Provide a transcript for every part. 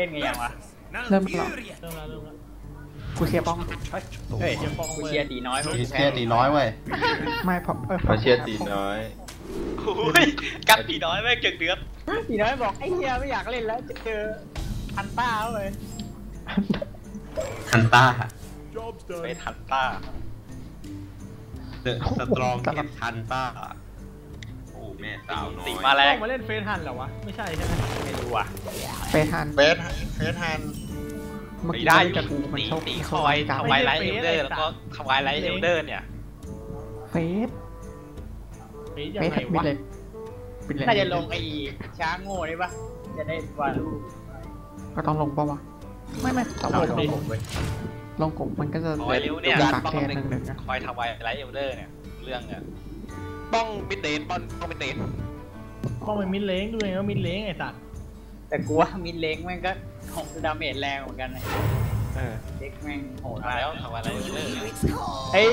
เล่นไงยังวะเริ่มแล้วเริ่มแล้วเริ่มแล้วกูเชียร์ป้องเฮ้ยเชียร์ป้องกูเว้ยเชียร์ตีน้อยเพราะกูเชีแพ้ยร์ตีน้อยเว้ยไม่เพราะเออเขาเชียร์ตีน้อยโอ้ยกัดผีน้อยแม่งเก่งเดือดตีน้อยบอกไอ้เฮียไม่อยากเล่นแล้วจะเจอพันต้าเลยฮันต้าไปทันต้าเดอะสตรองเก็ตฮันต้าโอ้ แม่สาวน้อยตีมาแรป้องงมาเล่นเฟซฮันเหรอวะ ไม่ใช่ใช่ไหมไม่รู้อะเฟซฮันเฟสเฟสฮันเมื่อตีกี้ได้กับกูมันตีโชคตีโชคอยกลางทวายไลท์เอลเดอร์แล้วก็ทวายไลท์เอลเดอร์เนี่ยเฟซเฟซยัเฟงซไงบิดวะเลยบิดเลยน่าจะลงไอ้ช้างโง่ได้ปะจะได้วาดรูปก็ต้องลงปะวะไม่ไม่ต้องเอาลงลงไปลงกลุ่มมันก็จะคอยเร็วเนี่ยปากแค่หนึ่งหนึ่งอะคอยทวายไลท์เอลเดอร์เนี่ยเรื่องเนี่ย ป้องมิดเดนป้องป้องมิดเดนป้องเป็นมิดเลงด้วยก็มิดเลงไอ้สัตว์แต่กูว่ามิดเล้งแม่งก็หกดาเมจแรงเหมือนกันนะเออเด็กแม่งโหดมามาแล้แล้ววทวายไลท์เอลเดอร์เฮ้ย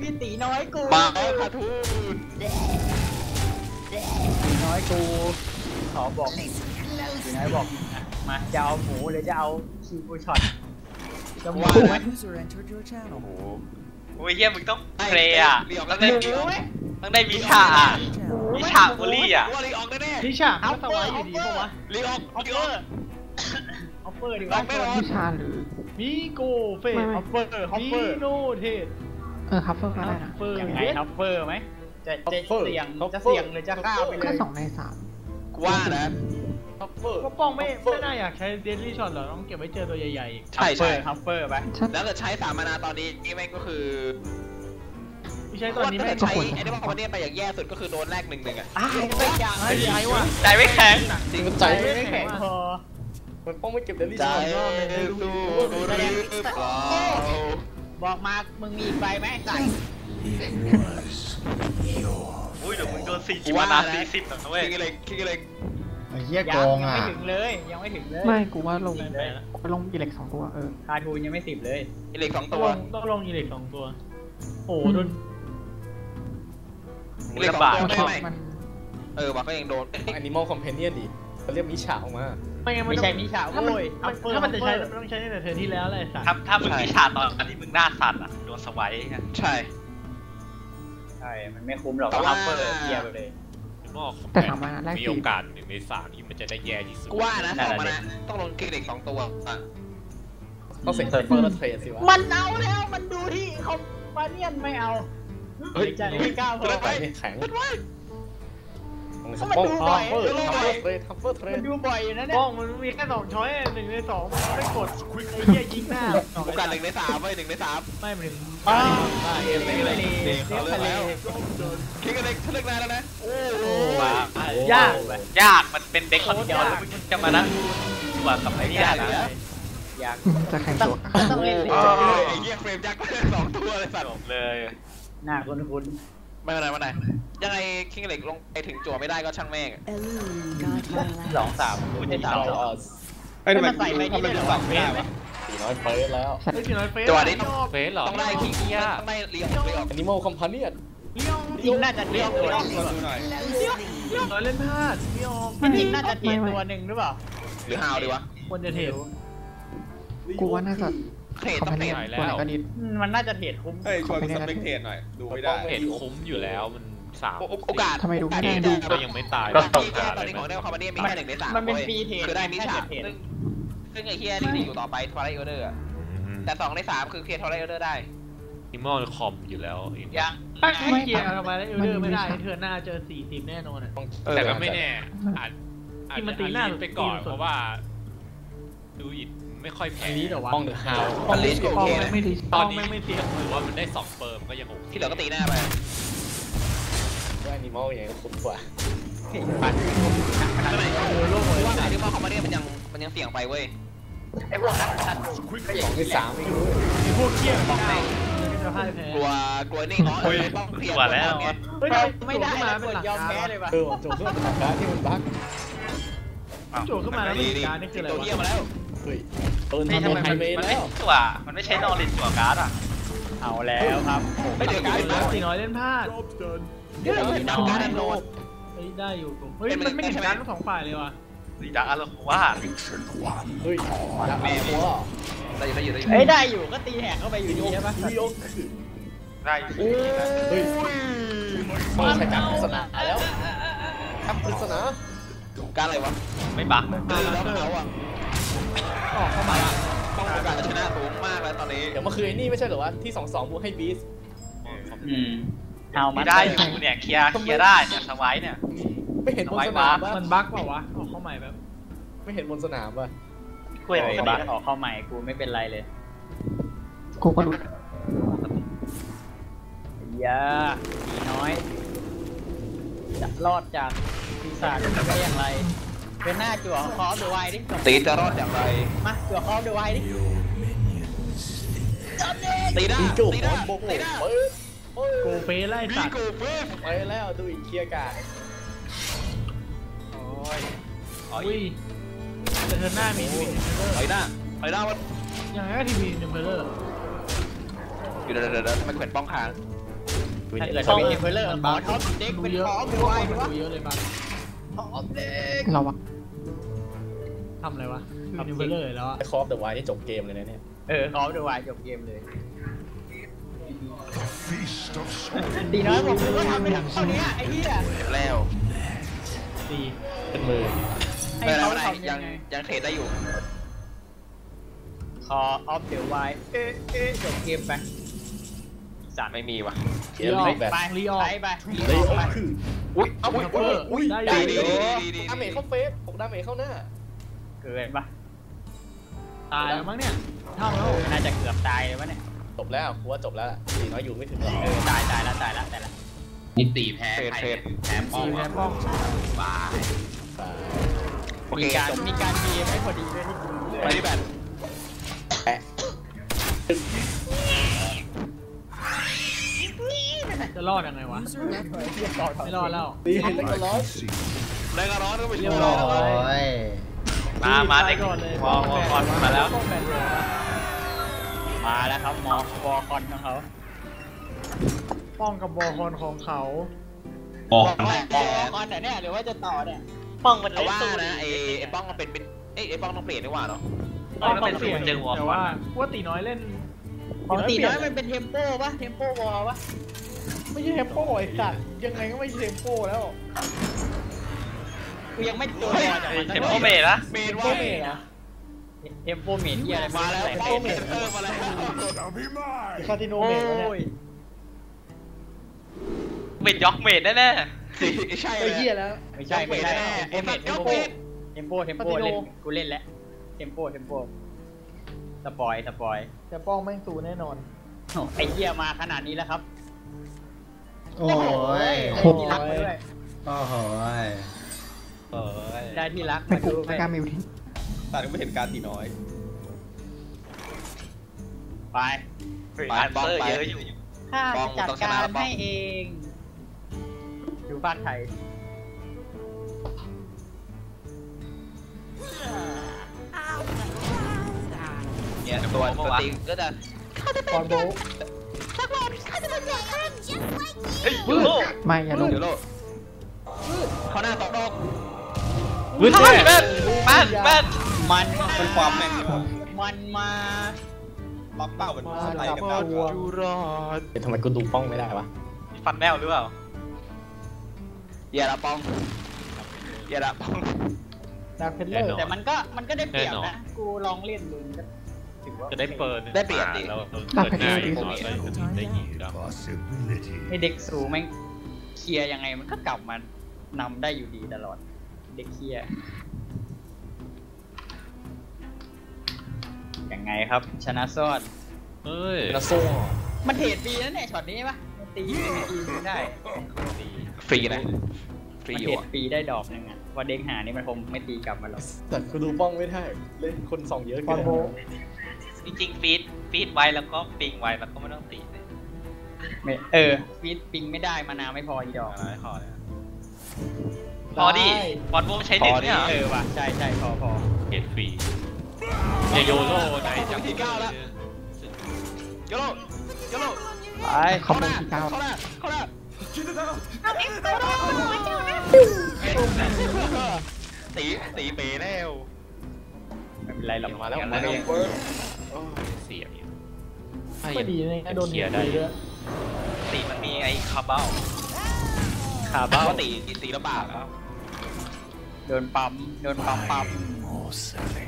พี่ตีน้อยกูมาเอาคาทูนตีน้อยกูขอบอกตีน้อยบอกอะมาจะเอาหมูหรือจะเอาคีบูช็อตจะหมูไหม User entered your channel. โอ้โหโอ้ยเฮียมึงต้องเพลย์อะเรียกต้องได้ได้เรียก ต้องได้มิชาอะ Channel. มิชาบุลี่อะว่าลีออกแน่ทิชาเขาสวายอยู่ดีปะวะๆลีออกออฟลีเฟอออกร์ออฟเฟอร์ดีกอว่าอกไม่รอวิชาหรือ มิโกเฟไม่สไม่ออฟเฟอร์ออฟมิเฟอร์ โนเทสเออคัฟเฟอร์ก็ได้นะเฟอร์ยังไงเย็ดออฟเฟอร์ไหมจะจะเสี่ยง จะเสี่ยงหรือจะฆ่าไปเลก็ยสองในสามกูว่านะก็ป้องไม่ไม่น่าอยากใช้เดลี่ช็อตหรอกต้องเก็บไว้เจอตัวใหญ่ๆอีกใช่ใช่ออฟเฟอร์ไปชัดแล้วเกิดใช้สามมานาตอนนี้นี่แม่งก็คือ ที่ใช้ตอนนี้ถ้าไม่เกิดใช้ไอ้นี่ว่าคอมเมดี้ไปอย่างแย่สุดก็คือโดนแรกหนึ่งหนึ่งอะอ้าวไม่อยากไอ้ไอ้วะใจไม่แข็งจริงใจไม่แข็งพอมันป้องไม่เก็บเดลี่ใจชอนสู้หรือเปล่าบอกมามึงมีอีกใบไหมใส่อุ้ยเดี๋ยวมึงโดนสี่สิบมานาสี่สิบนะเว้ยคิดกันเลยคิดกันเลยไอ้เหี้ยยัโกงงยังอะไม่ถึงเลยยังไม่ถึงเลยไม่กูว่าลงไปแล้วลงอีเล็กสองตัวเออคาทูนยังไม่สิบเลยอิเล็กสองต้อตังวลงต้องลงอีเล็กสองตัวโอ้โหโดน อิเล็กสองตัวมันไม่ชอบไม่มันเออว่ะก็ยังโดนแอนิมอลคอมเพนเนียนดิเขาเรียกมิชาออกมาไม่งั้นไม่ใช่มิชาถ้ามันโอ้ยมันถ้ามันจะใช้มันต้องใช้ตั้งแต่เธอที่แล้วแหละไอ้สัตว์ถ้าถ้ามึงมิชาตอนที่มึงหน้าสั่นอะโดนสไวท์อะใช่ใช่ มันไม่คุ้มหรอกแต่ว่าอัพเปอร์เทียบไปเลยแต่ถามมาแรกมีสี่โอกาสหนึ่งในสามที่มันจะได้แย่ที่สุดกูว่านะสองมานะต้องลงอิเล็กสองตัวอะต้องเซ็นเซอร์เฟอร์แล้วเทรดสิวะมันเอาแล้วมันดูที่คอมปาเนียนไม่เอา เฮ้ยใจไม่กล้าพอไปแข็งก็มันดูบ่อยทัฟเฟอร์ทัฟเฟอร์เทรดทัฟเฟอร์เทรมัดนดูบ่อยอยู่นะเนี่ยป้องมันมีแค่สองช้อยหนึ่งในสองมันไม่กดไอ้เหี้ยยิงหน้าโอกาสหนึ่งในสามเว้ยหนึ่งในสามไม่หมายถึงอ้าวเอ็มเลี้ยงทะเลเลี้ยงทะเลคิดกันเลยเลิกนานแล้วนะโอ้โหว้ายากยากมันเป็นเด็กคนเดียวแล้วมึงจะมานั่งตัวกับไอ้นี่ได้นะอยากจะแข่งต้องตัวต้องเล่นเลยไอ้เหี้ยเฟรมยักษ์สองตัวเลยสัตจว์บเลย หน้าคุ้นคุ้นไม่เป็นไรไม่เป็นไรยังไงคิงเหล็กลงไปถึงจั่วไม่ได้ก็ช่างแม่ง Elune got your สอง last. สามคุณจะสามเราสองให้มันใส่ไปนี่ได้หรอวะเฟสไหมตีน้อยเฟสแล้วเฮ้ยกี่น้อยเฟสจังหวะนี้เฟสเหรอต้องได้คิงต้องได้เลี้ยงเลี้ยงแอนิมอลคอมพานีนเลี้ยงจริงน่าจะเทียบตัวหนึ่งดูหน่อยน้อยเล่นพลาดไม่ออกจริงน่าจะเทียบตัวหนึ่งหรือเปล่าหรือฮาวดีวะควรจะเทรดกูว่าน่าจะ เทรดคอมต้องเพเทนรเนีดยตัวไหนก็ดีมันน่าจะเทียบคุ้มเฮ้ยชวนขอไปสได้เปกเทสหน่อย ดูไม่ได้เห็นคุ้มอยู่แล้วมันสามโอกาสทำไมดูไม่โอกาสได้ที่ก็ยังไม่ตายก็ตกตอนนี้ของได้คอมพานีมีแค่หนึ่งในสามมันเป็นฟรีเทรดคือได้มิชาเทรดซึ่งซึ่งไอ้เฮียนี่อยู่ต่อไปทวารไอเดอร์แต่สองในสามคือเคลียร์ทวารไอเดอร์ได้นิมอลคอมอยู่แล้วยังถ้าให้เคลียร์ทำไมแล้วเอลเดอร์ไม่ได้เธอหน้าเจอสี่สิบแน่นอนอะแต่ก็ไม่แน่อาจอาจที่มันตีหน้าอาจไปก่อนตีสุดเพราะว่าดูอิด ไม่ค่อยแพ้อันนี้เดี๋ยววะป้องเดอะฮาวอันนี้โอป้องเคแม่นะงไม่ดีตป้ออนงนี้แม่งไม่เสียงถือว่ามันได้สองเปิร์มก็ยังโอเคที่เหลือก็ตีหน้าไปแอนิมอลอย่างก็คุ้มกว่าไม่ไม่ว่าแต่ที่ว่าคอมพานีมันยังมันยังเสี่ยงไปเว้ยไอ้พวกนั้นมันสองในสามอีกด้วยมีพวกเคี้ยบอกไม่จะพ่ายแพ้กลัวกลัวนี่อ๋อต้องเคลียร์เฮ้ยไม่ได้มาแล้วเป็นหลักยอมการแพ้เลยว่ะเออโจทย์เพื่อนเป็นหลักการที่มันบั๊กโจทย์ขึ้นมาแล้วเป็นหลักการนี่คืออะไรตัววะเทียมาแล้วเฮ้ยเปิดนี่ทำทำโดไมนไฮมันเมย์มันแล้ไม่วตัวมันไม่ใช้นอรินตัวการ์ดอะเอาแล้วครับไม่เดี๋ยวการ์ดตีน้อยเล่นพลาดเดี๋ยวการ์ดโดนเฮ้ยได้อยู่เฮ้ยมันไม่เห็นการทั้งสองฝ่ายเลยว่ะสีดาอะไรว่าเฮ้ยดักแม่หัวได้อยู่ได้อยู่ได้อยู่เอ้ยได้อยู่ก็ตีแหกเข้าไปอยู่ดีใช่ปะวิโอได้อยู่เฮ้ยมาใช้การปริศนาแล้วครับปริศนาการอะไรวะไม่บักตื่นแล้วเขาอะ ออกเข้ามาละต้องโอกาสจะชนะสูงมากแล้วตอนนี้ เดี๋ยวเมื่อคืนนี่ไม่ใช่เหรอวะที่สองสองบูให้บีสอืมเอามาไม่ได้อยู่เนี่ยเคลียร์เคลียร์ได้เนี่ยสวายเนี่ย ไม่เห็นบนสเอาไว้นามวะวะมันบั๊กเปล่าวะออกเข้าใหม่แบบไม่เห็นบนสนามวะกูเห็นไอ้คนบันี้กออกเข้าใหม่กูไม่เป็นไรเลยกูก็รู้อยาผีน้อยจะรอดจากปีศาจได้อย่างไร เป็นหน้าจั่วคอฟเดอะไวดิตีจะรอดอย่างไร มาจั่วคอฟเดอะไวดิตีได้ตีจูบตีบได้อลโบกตีได้เฮ้ยเฮ้ยโกเฟสไล่มีสัตว์กูฟื้นไปแล้วดูอีกเคลียร์การ์ดโอ้ยอ๋ออุ้ยแต่เธอหน้ามีทีวีเนเถอยหน้าถอยหน้ามันยังไงก็ทีวีเนเ e อร์อยู่เดี๋ยวเดี๋ยวเดี๋ยวทำไมแขวนป้องคางถ้าเกิดเขาเป็นเทมเพลเลอร์ขอท็อปเด็กดูเป็นเยอะคอฟเดอะไวดิวะดูเยอะเลยบั๊ก ท็อปเด็กเราอะทำอะไรวะทีวีเนเ e อร์แล้วอะไอ้คอฟเดอะไวนี่จบเกมเลยนะเนี่ย เออคอฟเดอะไวจบเกมเลยตีน้อยผมคือว่าทำไปถึงเท่านี้ไอ้เหี้ยแล้วตีเป็นมือให้ไม่เป็นเขาไรทำยัยังงไงยังเทรดได้อยู่คอออฟเดอะไวเอ๊ะเอ๊ะจบเกมไปสั่นไม่มีว่ะเกมลีกแบบไปลีออกไปไปเลยไปคืออุ้ยเอาอุ้ยเอออุ้ยได้ดีอยู่ดีดีดีดีดาเมจเข้าเฟสผมดาเมจเข้าหน้า เกินปะตายแล้วมั้งเนี่ยเท่าแล้วน่าจะเกือบตายเลยวะเนี่ยจบแล้วกูว่าจบแล้วสีน้อยอยู่ไม่ถึงหรอกเออตายตายแล้วตายแล้วตายแล้วนี่ตีแพ้ใครแพ้ป้อตีงแพ้ป้องบายโอเคมีการจบมีการมีไม่พอดีด้วยที่จริงไปที่แบตแปะจะรอดยังไงวะไม่รอดแล้ว ตีเห็นแล้วก็ร้อนแรงกระร้อนก็ไปเรีช่ยวบยร้อยแล้ว มามาเด็กก่อนเลยวอวอคอนมาแล้วป้องแบนเลยมาแล้วครับหมอวอคอนของเขาป้องกับบอลคอนของเขาบอกวอแต่คอนแต่เนี่ยหรือว่าจะต่อเนี่ยป้องมันแต่เล่นว่าสู้นะไอ้ไอ้ป้องมันเป็นเป็นเอ้ยไอ้ป้องต้องเปลี่ยนดีกว่าเนาะป้องมันเป็นสู้เจอวอลแต่ว่าว่าตีน้อยเล่นของตีน้อยมันเป็นเทมโปปะเทมโปวอลปะไม่ใช่เทมโปไอ้สัตว์ยังไงก็ไม่ใช่เทมโปแล้ว กูยังไม่ตัววอลจากมันเทมโปเมนะเมนโปว่าเมเหรอเทมโปเมนที่อะไรมาแล้วป้ป้อองงเมเมนนเออมาแล้วคาติโนโอ้เมแล้วเนี่ยยเมนยอกเมนแน่ใช่ไอ้เหี้ยแล้วไม่ใช่ไม่ใช่เอ็มเอ็มเทเอ็มมโปเอ็มเทมโปเทมโปเล่นกูเล่นแล้วเทมโปเทมโปสปอยสปอยแต่ป้องแม่งสูแน่นอนโอ้ไอ้เหี้ยมาขนาดนี้แล้วครับ โอ้ยได้ที่รักมาด้วยโอ้โหยโอ้ย ได้ที่รักไม่มากูด้วยไม่กล้ามิวทิ้งตาถึงไม่เห็นการตีน้อยไปอันเซอร์เยอะอยู่ ข้าจะจัดการให้เองดูภาคไทยเนี่ยตัวตัวตีก็จะคอนโบเฮ้ยยูโรไม่อย่าลงเดี๋ยวโลเขาหน้าตอ กดอกแม่นแม่นแม่นแม่นมันเป็นความแม่งมันมาล็อกเป้าเป็นมาภาษาไทยดับกับเบิดาวลวัวดูรอดเอ๊ะทำไมกูดูป้องไม่ได้วะฟันแมวหรือเปล่าอย่าละป้องอย่าละป้องดาร์คเพลเลอร์แต่มันก็มันก็ได้เปรียบนะกูลองเล่นดูมันก็ถือว่าจะได้เปิดได้เปรียบดิแล้วเปิดง่ายกว่าได้ได้ยิงแล้วไอเด็กสูงแม่งเคลียร์ยังไงมันก็กลับมานำได้อยู่ดีตลอด เด็กเคลียร์ยังไงครับ ชนะซอดเฮ้ยนาโซ่มันเทรดฟรีแล้วเนี่ยช็อตนี้ปะมันตีมันตีไม่ได้ฟรีนะฟรีมันอเทรยู่ดฟรีได้ดอกหนึ่งอะว่าเด็กหานี่มันคงไม่ตีกลับมาหรอกแต่กูดูป้องไม่ได้เล่นคนสองเยอะคอเกินนโบจริงๆฟีดฟีดไว้แล้วก็ปิงไว้แล้วก็ไม่ต้องตีเลยไม่เออฟีดปิงไม่ได้มานาไม่พออีดอกอะไรพอเลย พอดิบอลโบใช้เด็กเนี่ยเออว่ะใช่ใช่พอพอเห็นฟรีอย่าโยโร่ในจังที่เก้าแล้วโยโร่โยโร่ไปเขาโบที่เก้าเข้าหน้าเข้าหน้าตีตีเป๋แล้วไม่เป็นไรหรอกมาแล้วอย่างมานั้นแล้วเองเบิร์ดเสียบอยู่ไม่ดีนะโดนเคลียร์ได้ด้วยตีมันมีไอ้คาร์เบ้าขาบ้าว่าตีตีแล้วบาปแล้ว โดนปั๊มโดนปั๊มปั๊ม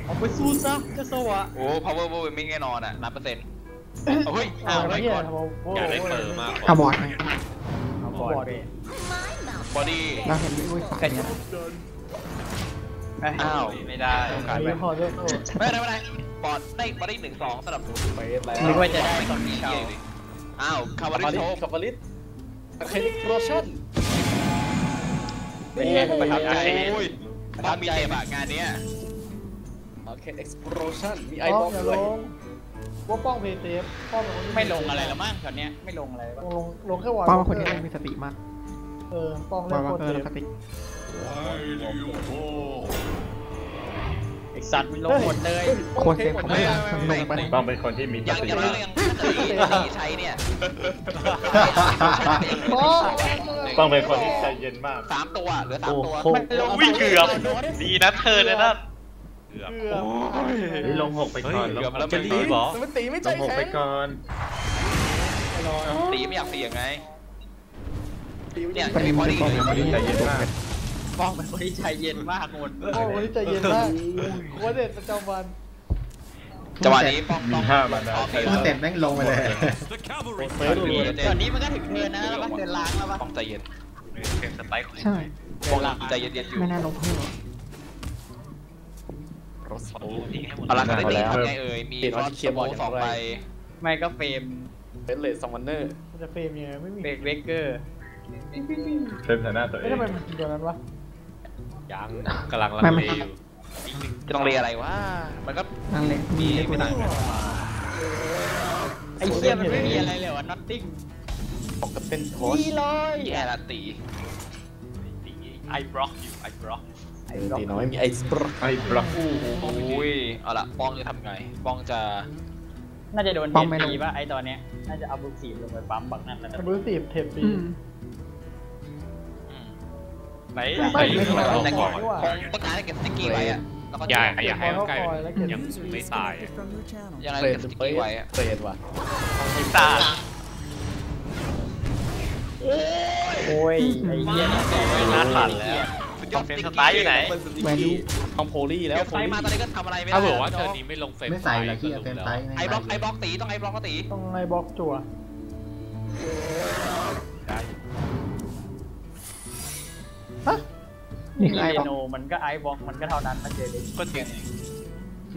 เอาไปสู้ซะเจะสวะโอ้ power w o ไม่แน่นอนอะนับเปอร์เซ็นต์เฮ้ยเอาอ้าวไอ้ไม่เหี้ยก่อนทำเอาโอ้อยากได้โหเปิดมากกเอาว่าบอร์ดไหมเอาบอลไปบอดี้เราเห็นด้วยสายเนี่ยอ้าวไม่ได้มีพอด้วยโอ้ไม่ได้ไม่ได้บอดได้บอดี้หนึ่งสองสำหรับเบสแล้วนึกว่าจะได้ไม่ตต้ออนงมีนี้เกีเก่ายร์ดิอ้าวคาคาวาริลิโชสคาวลิสอะเคนิกโรชั่นเป็นไงประทับใจ โอ้ยต้องมีเจ็บอะงานเนี้ยอะเคนเอ็กซ์โรชั่นมีไอป้บอองกอย่าด้ลวยงว่าป้องเพย์เซฟป้องเป็นคนที่ไม่ลงอะไรแล้วมั้งตอนเนี้ยไม่ลงอะไรแล้วลงลงลงแค่วอลป้องเป็นคนที่มีสติมาก เออป้องป้เล่องนโคว่าตรเออเซแล้วฟสติ ไอ้สัตว์มันลงหมดเลยโคตรเซฟเขาไม่ได้ลงไปต้องเป็นคนที่มีสยังติยังมากยังถ้าเกิดตีใช้เนี่ยป้องต้องเป็นคนที่ใจเย็นมากสามตัวเหลือสามตัวมันลงอุ้ยเกือบดีนะเธอเนี่ยนะเกือบเกือบเฮ้ยลงหกไปเฮ้ยก่อนเกือบลงแล้วหมักนไปดีก่อนเหรอมันตีไม่ใจลงหกแข็ไปงก่อนตีไม่อยากเสี่ยงไงตีไม่เนี่ยใจจะมีพอดีเป็นคนที่ใจเย็นมาก ป้องเป็นคนที่ใจเย็นมากหมดป้องคนที่ใจเย็นมากโคตรเด็ดประจำวันจังหวะนี้ป้องมีต้องห้ามานาป้องใช้พูดเต็มแม่งลงไปเลยเฟิร์สรัวตอนนี้มันก็ถึงเทิร์นนะแล้วป่ะเทิร์นล้างแล้วป่ะป้องใจเย็นเกมสไตล์ของใช่ป้องใจเย็นๆอยู่ไม่น่าลงเพิ่มรถโอ้ยิงให้หมดเอาละก็ได้ตีทำไงเอ่ยมีรอดสโมสองใบไม่ก็เฟรมเป็นเลสซัมมอนเนอร์มันจะเฟรมยังไงไม่มีเบรกเวกเกอร์เฟรมใส่หน้าตัวเอไม่งทำไมมันถึงตัวนั้นวะ ยังกำลังลังเลอยู่จะต้องเรียกอะไรวะ มันก็นั่นเลยมีไม่ต่างกันไอ้เหี้ยมันไม่มีอะไรเลยวะน็อตติ้งออกกับเป็นโค้ชนี่เลยแย่ละตีตีไอบล็อกอยู่ไอบล็อกตีน้อยมีไอสปรไอ้บล็อกโอ้ยเอาละป้องจะทำไงป้องจะน่าจะโดนเทปปีป่ะไอ้ตอนเนี้ยน่าจะเอาบุกสีลงไปปั๊มบักนั่นแล้วมันรู้สีบเทปปีอืม ไหนไม่ไหนไม่ไม่ไม่ต้องไม่ก่อนไม่ว่าป้องต้องการให้เก็บสติ๊กกี้ไว้อะแล้วก็อย่าอย่าให้เขาใกล้แล้วเก็บยัง User ไม่ตาย disconnected from your channel. ยังไงเฟรเก็นบสติ๊กเฟรกี้นไว้อะเฟรนว่ะไม่ตายโอ้ยไอ้เหี้ยนี่ไม่น่าทันแล้วต้องเฟรมสไตล์อยู่ไหนแวลูทำโพลี่แล้วเดี๋ยวไฟมาตอนนี้ก็ทำอะไรไม่ได้ถ้าเผื่อว่าเธอนี้ไม่ลงเฟรมไม่ใส่หรอกที่เฟรมไซส์ไอ้บล็อกไอ้บล็อกตีต้องไอ้บล็อกก็ตีต้องในบล็อกจั่ว นี่คือไอ้ไอบอกโนมันก็ไอบ็อกมันก็เท่านั้นมาเจอเด็กก็จริง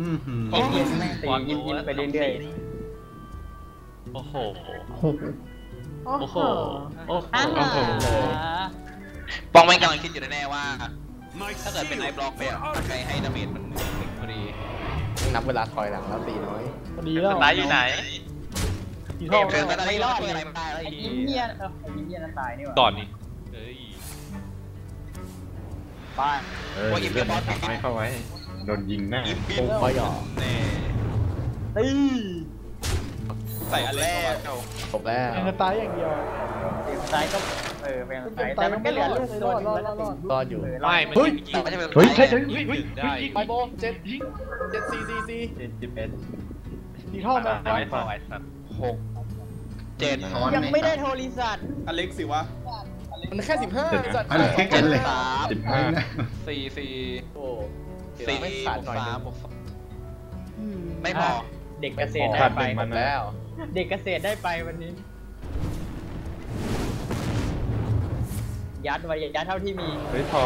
อือหือยิ้มยิ้มแม่งตียิ้มยิ้มไปเรื่อยโอ้โหโอ้โหโอ้โหโอ้โหๆอ่าโอ้โหป้องไม่กำลังคิดอยู่แน่ๆว่า ถ้าเกิดเป็นไอ้บล็อกไปอะถ้าใครให้ดาเมจมันหนึ่งพอดีนับเวลาถอยหลังแล้วตีน้อยพอดีแล้วสไตล์อยู่ไหนกี่เกท่อมเดินไปแล้วตอนนี้เราช่วยอะไรไม่ได้แล้วไอ้อียิ้มเหี้ยเออไอ้ยิ้มเหี้ยนั้นตายนี่หว่าก่อนนี่เฮ้ย บ้าเออเลื่อนไม่เข้าไว้ โดนยิงหน้ายิ้มบิโอ้นพอยอเน่ตีใส่อันแรกจบแล้วเป็นสไตล์อย่างเดียวเฟรมซ้ายก็เออเฟรมซ้ายแต่มันก็เหลือลูกตัวนึงแล้วรอดอยู่ไม่มันเฮ้ยยิงไม่ใช่เป็นเฮ้ยใช่ใช่ยิงถึงได้ไปโบเจ็ดเจ็ดซีซีซีเจ็ดสิบเอ็ดกี่ท่อไหมไม่พอไอ้สัตว์หกเจ็ดถอนยังไหมไม่ได้โทรศัพท์อเล็กสิวะ มันแค่สิบห้าจัดเอาเลยกันเลยสามสิบห้าสี่สี่โอ้สี่ไม่บขาดวกหน่อยสามนึงบวกสองไม่พอเด็กเกษตรได้ขาดหไปนึ่งหมมาดนะแล้ว เด็กเกษตรได้ไปวันนี้ ยัดไว้ยัดเท่าที่มีเฮ้ยพอ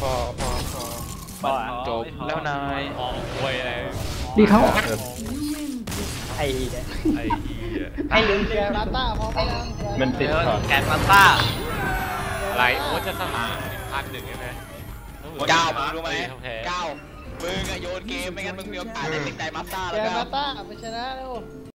พอพอพอพอจบแล้วนายออกควยอะไรดีเขาออกเออไอ้เนี่ยไอ้เหี้ยไอ้ลืมแกเกมลาต้าพร้อมยังมันติดก่อนแกนมาต้า อะไรโอ้จะสลายพันหนึ่งใช่ไหมเก้ามึงรู้ไหมโอเคเก้ามึงอะโยนเกมไม่งั้นมึงมีโอกาสได้ติดใจมาสเตอร์แกแล้วลาก็ต้าไปชนะแล้ว